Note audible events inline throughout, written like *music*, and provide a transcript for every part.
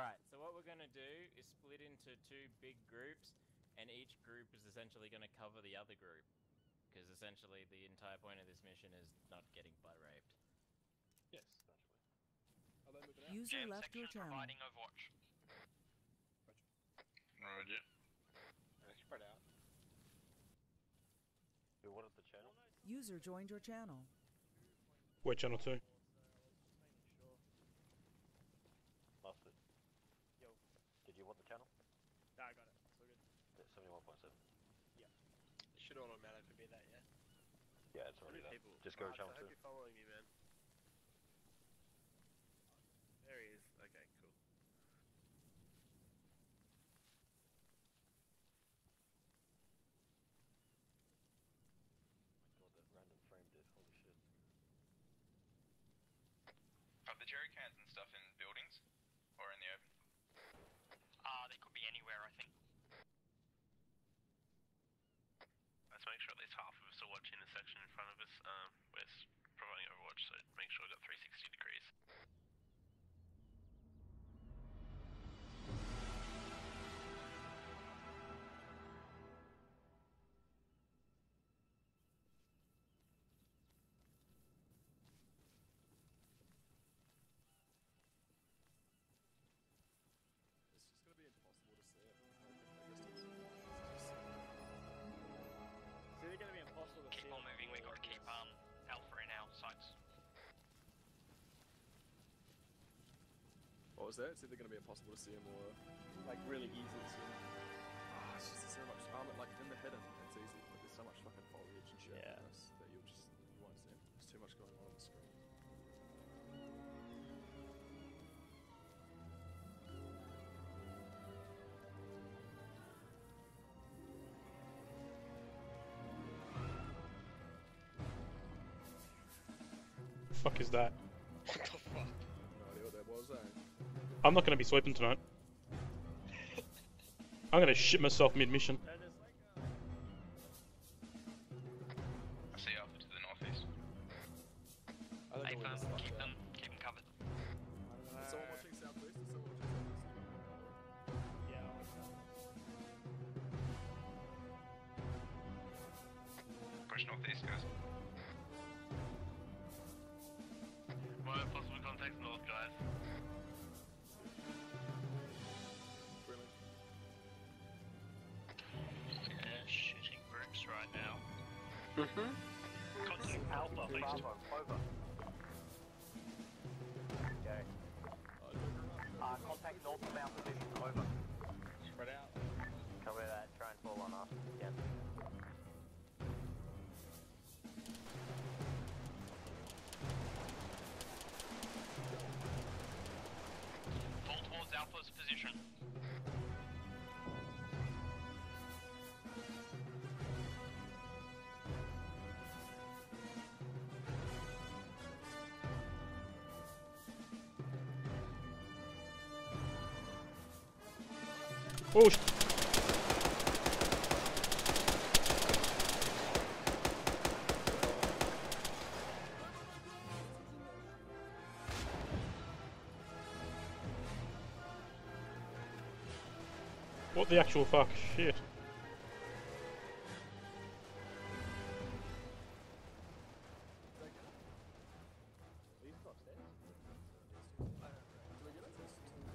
Alright, so what we're gonna do is split into two big groups, and each group is essentially gonna cover the other group. Because essentially the entire point of this mission is not getting butt raped. Yes, naturally. Are they moving out? User Jam left your section channel. providing Overwatch. Roger. Uh, spread out. Who wanted the channel? User joined your channel. Wait, channel 2. 71.7. Yeah. It should automatically be that, yeah? Yeah, it's already there. Just go to channel two. I hope you're following me, man. There he is. Okay, cool. Oh God, that random frame did. Holy shit. Drop the jerry cans and stuff in front of us. Um, What was that? It's either gonna be impossible to see him or like really easy to see. ah, it's just so much. Um, like in the hidden, it's easy, but there's so much fucking foliage and shit Yeah. this that you'll just you won't see him. There's too much going on on the screen. fuck is that? What the fuck? No idea what that was. Eh? I'm not gonna be sweeping tonight. I'm gonna shit myself mid-mission. Mm-hmm. Contact Alpha, please. Bravo, over. Okay. Uh, contact north of our position, over. Spread out. Cover that, try and fall on us. Yes. Oh, What the actual fuck? Shit.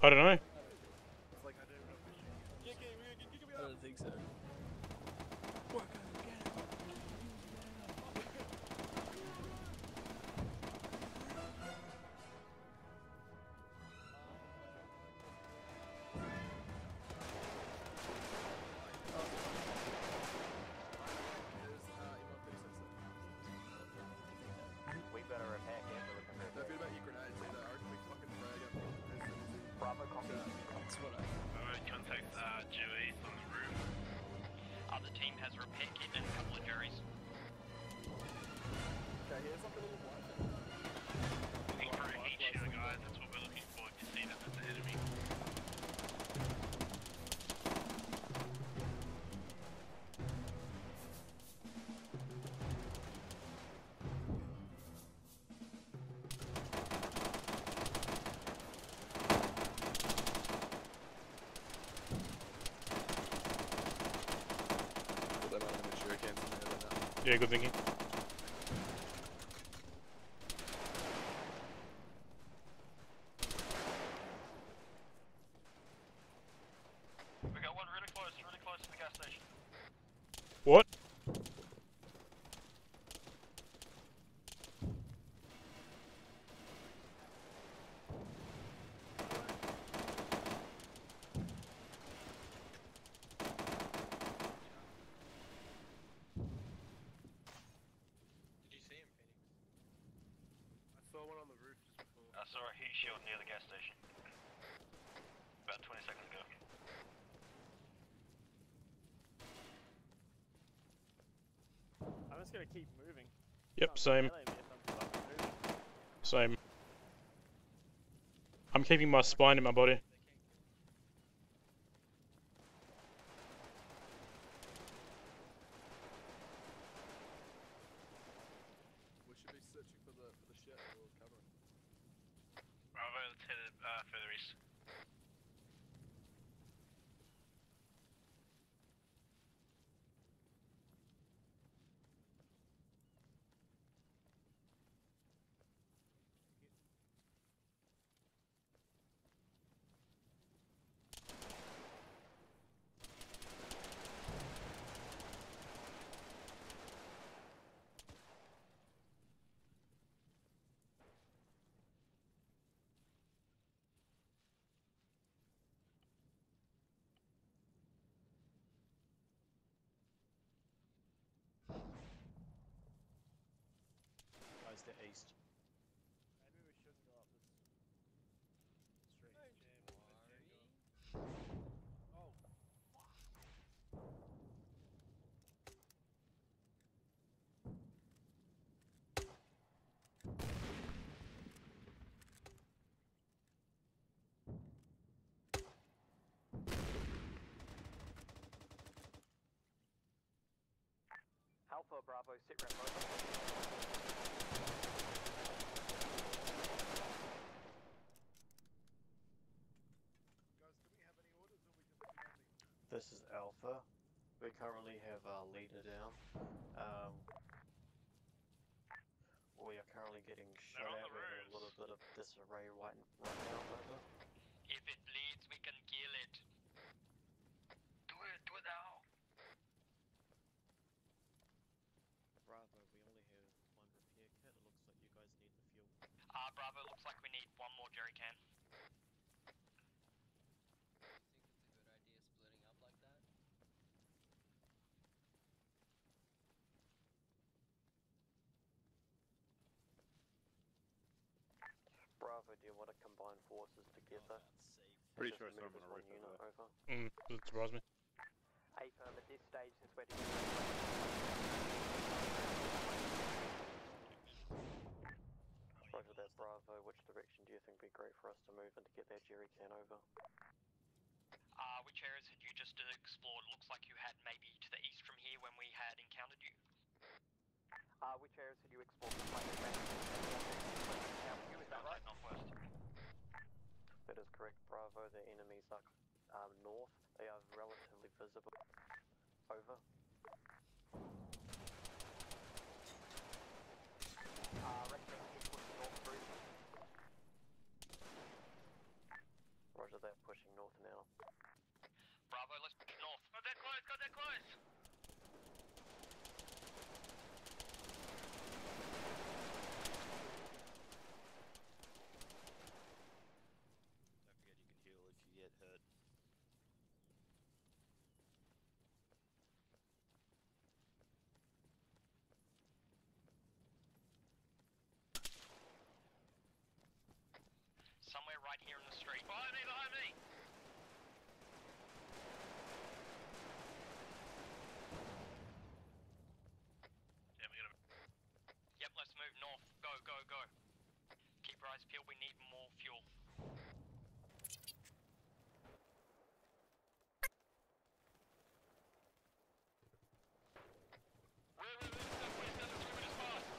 I don't know. Yeah, good thinking. We got one really close, really close to the gas station. What? Did you see him, Phoenix? I saw one on the roof just before. I saw a heat shield near the gas station. About 20 seconds ago. I'm just gonna keep moving. Yep, same. melee me if I'm fucking moving. Same. I'm keeping my spine in my body. We should be searching for the for the shed or covering. Bravo, let's head uh, further east. Goes east. Maybe we shouldn't go up this street. Oh, Alpha Bravo, sit rep over. Guys, do we have any orders or we just commanding? This is Alpha. We currently have our leader down. Um, we are currently getting shot at. We're in a little bit of disarray right, right now. Over. If it bleeds, we can kill it. Do it, do it now. Bravo, we only have one repair kit. It looks like you guys need the fuel. Ah, Bravo, looks like we need one more jerry can. Bravo, do you want to combine forces together? Pretty Just sure I saw move him on as a one roof unit, over over. Mm, doesn't surprise me. A firm at this stage since we're doing Roger that, Bravo. Which direction do you think would be great for us to move in to get that jerry can over? Uh, which areas had you just uh, explored? Looks like you had maybe to the east from here when we had encountered you. Uh, which areas had you explored? Like, now, you, is that right? Northwest. That is correct, Bravo. The enemies are um, north. They are relatively visible. Over. Uh, recommend you push north through. Roger that. Pushing north now. Bravo, let's push north. Got that close, got that close. don't forget you can heal if you get hurt. Somewhere right here in the street. Behind me, behind me! Yeah, we gotta. Yep, let's move north. Go, go, go. Keep your eyes peeled, we need more fuel. Where, where, where, where, where's the other two minutes past?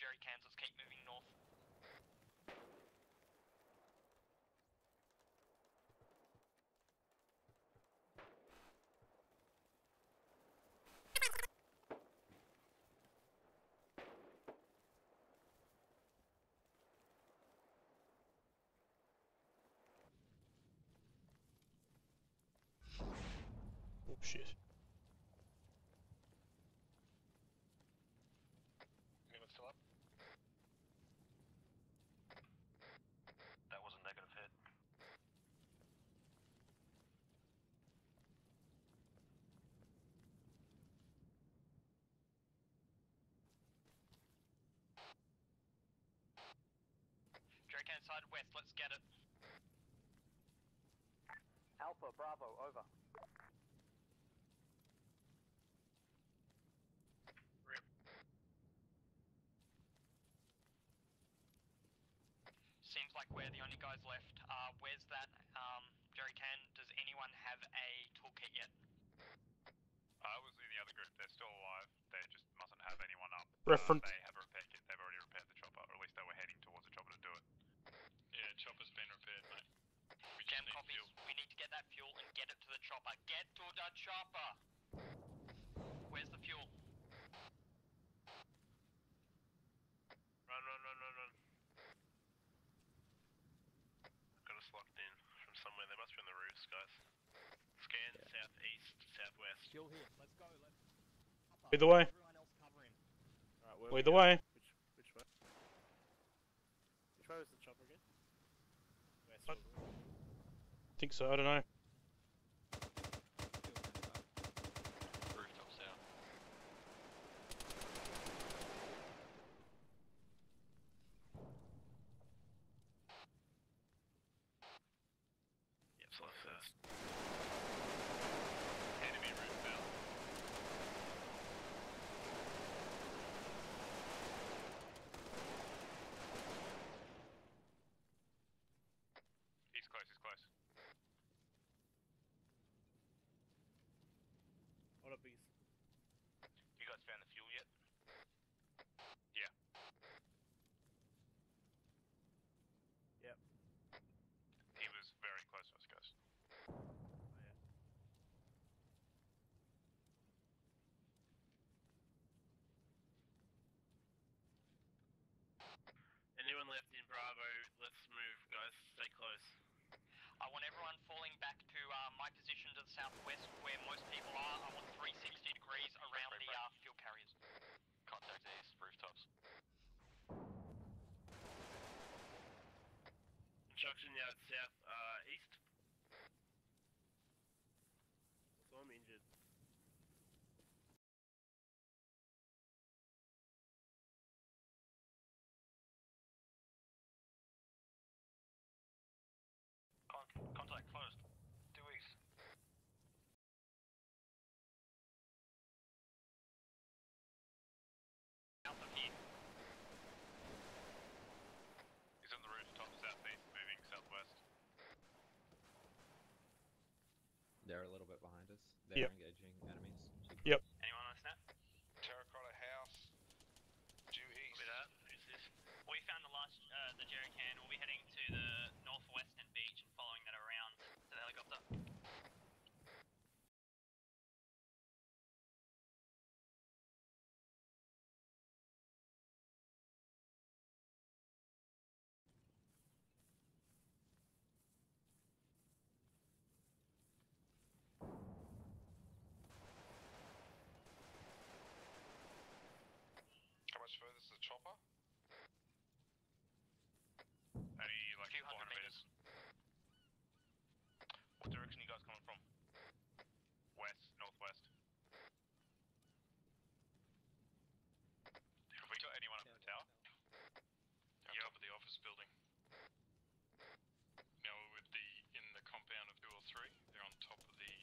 Jerry cans. Let's keep moving north. Oh shit. Anyone's still up? That was a negative hit. Jerry can side west. Let's get it. Alpha, Bravo, over. Seems like we're the only guys left. Uh, where's that um, jerry can? Does anyone have a toolkit yet? I was in the other group. They're still alive. They just mustn't have anyone up. Reference. Uh, they have a repair kit. They've already repaired the chopper, or at least they were heading towards the chopper to do it. Yeah, chopper's been repaired, mate. We Jam copies. We need to get that fuel and get it to the chopper. Get to the chopper. Where's the fuel? Run, run, run, run, run. Got us locked in from somewhere. They must be on the roofs, guys. Scan yeah. southeast, southwest. Fuel here. Let's go. Let's. Either way. Everyone else cover him. Alright, where are we Either going? way. Which, which way? Which way was the chopper again? West. What? wasn't it? Think so. I don't know. Rooftop south. Yep, so first. Enemy roof fell. He's close, he's close. Hold up, bees. You guys found the fuel yet? Yeah. Yep. He was very close to us, guys. Oh, yeah. Anyone left in Bravo, let's move, guys. Stay close. I want everyone falling back to uh, my position to the southwest where most people are. I want 360 degrees around the uh, fuel carriers. Contact east, rooftops. Construction yard south, uh, east. So I'm injured. Con- contact closed. Due east. South of here. He's on the rooftop southeast, moving southwest. They're a little bit behind us. They're Yep. engaging enemies. Yep. Anyone on snap? Terracotta House, due east. Copy that. Who's this? We found the last, uh, the jerry can. We'll be heading direction you guys coming from? West, northwest. Have we got anyone up in the tower? On yep. top of the office building. Now we're with the in the compound of two or three. They're on top of the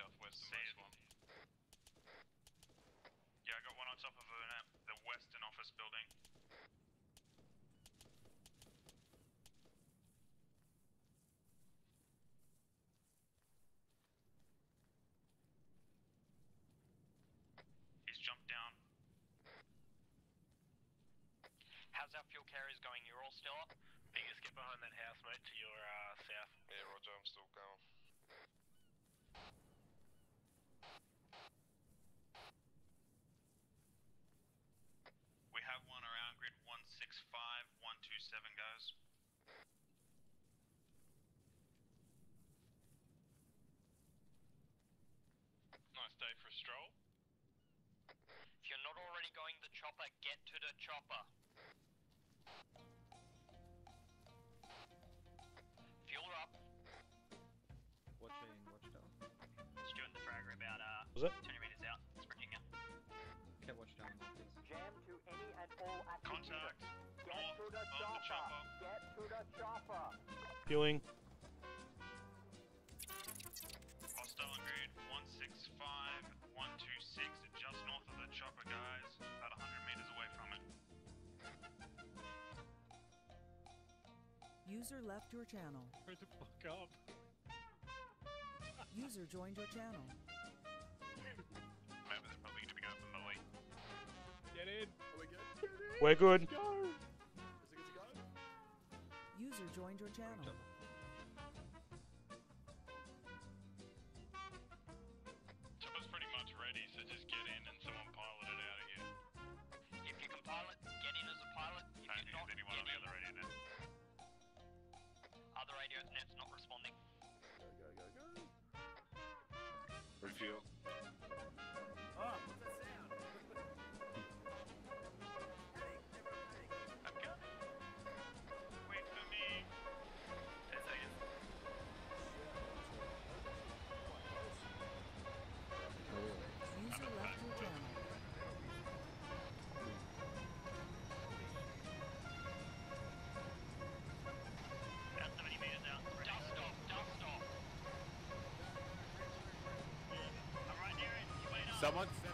southwesternmost one. Yeah, I got one on top of an, uh, the western office building. How's our fuel carriers going? You're all still up? Biggus get behind that house, mate, to your uh, south. Yeah, Roger, I'm still going. We have one around grid 165, 127 goes. Nice day for a stroll. If you're not already going the chopper, get to the chopper. Fuel up. Watching Watchtower. Just doing the fragger about uh, Was it? 20 meters out. Sprinting you. Okay, Watchtower north, please. Jam to any and all active Contact. Get North to the of the chopper. chopper. Get to the chopper. Fueling. Hostile on grid 165, User left your channel. Hurry the fuck up. User joined your channel. *laughs* Maybe they're probably to be going for Molly. Get in. Are we good? We're good. Is it good to go? User joined your channel. Someone